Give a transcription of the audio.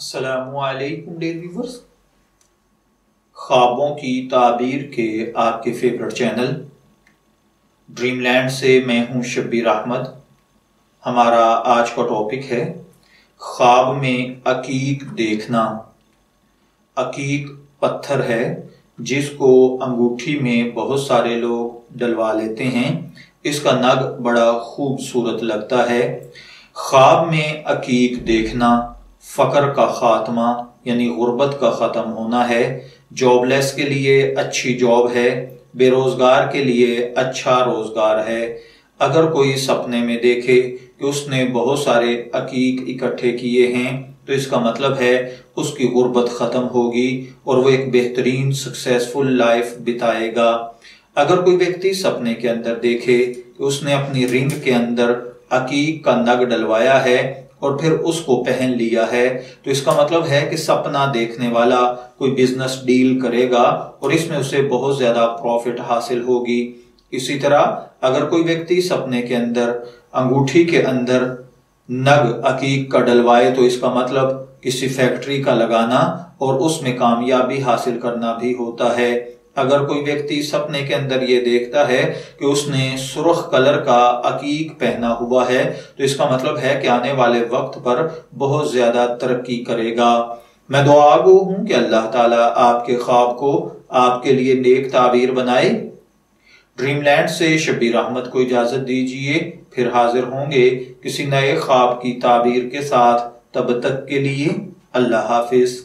असलकुम dare viewers ख्वाबों की ताबीर के आपके फेवरेट चैनल ड्रीमलैंड से मैं हूँ शब्बीर अहमद। हमारा आज का टॉपिक है, ख्वाब में अकीक देखना। अकीक पत्थर है, जिसको अंगूठी में बहुत सारे लोग डलवा लेते हैं। इसका नग बड़ा खूबसूरत लगता है। ख्वाब में अकीक देखना। फ़कर का ख़ात्मा, यानी गुर्बत का ख़त्म होना है, जॉबलेस के लिए अच्छी जॉब है, बेरोज़गार के लिए अच्छा रोज़गार है। अगर कोई सपने में देखे कि उसने बहुत सारे अकीक इकट्ठे किए हैं तो इसका मतलब है उसकी गुर्बत ख़त्म होगी और वो एक बेहतरीन सक्सेसफुल लाइफ बिताएगा। अगर कोई व्यक्ति सपने के अंदर देखे कि उसने अपनी रिंग के अंदर अकीक का नग डलवाया है और फिर उसको पहन लिया है। तो इसका मतलब है कि सपना देखने वाला कोई बिज़नेस डील करेगा और इसमें उसे बहुत ज़्यादा प्रॉफिट हासिल होगी। इसी तरह अगर कोई व्यक्ति सपने के अंदर, अंगूठी के अंदर नग, अकीक का डलवाए तो इसका मतलब किसी फैक्ट्री का लगाना और उसमें कामयाबी हासिल करना भी होता है। अगर कोई व्यक्ति सपने के अंदर ये देखता है कि उसने सुरख कलर का अकीक पहना हुआ है तो इसका मतलब है कि आने वाले वक्त पर बहुत ज़्यादा तरक्की करेगा। मैं दुआ गो हूँ कि अल्लाह ताला आपके ख्वाब को आपके लिए नेक ताबीर बनाए। ड्रीमलैंड से शबीर अहमद को इजाज़त दीजिए। फिर हाजिर होंगे किसी नए ख्वाब की ताबीर के साथ। तब तक के लिए अल्लाह हाफिज।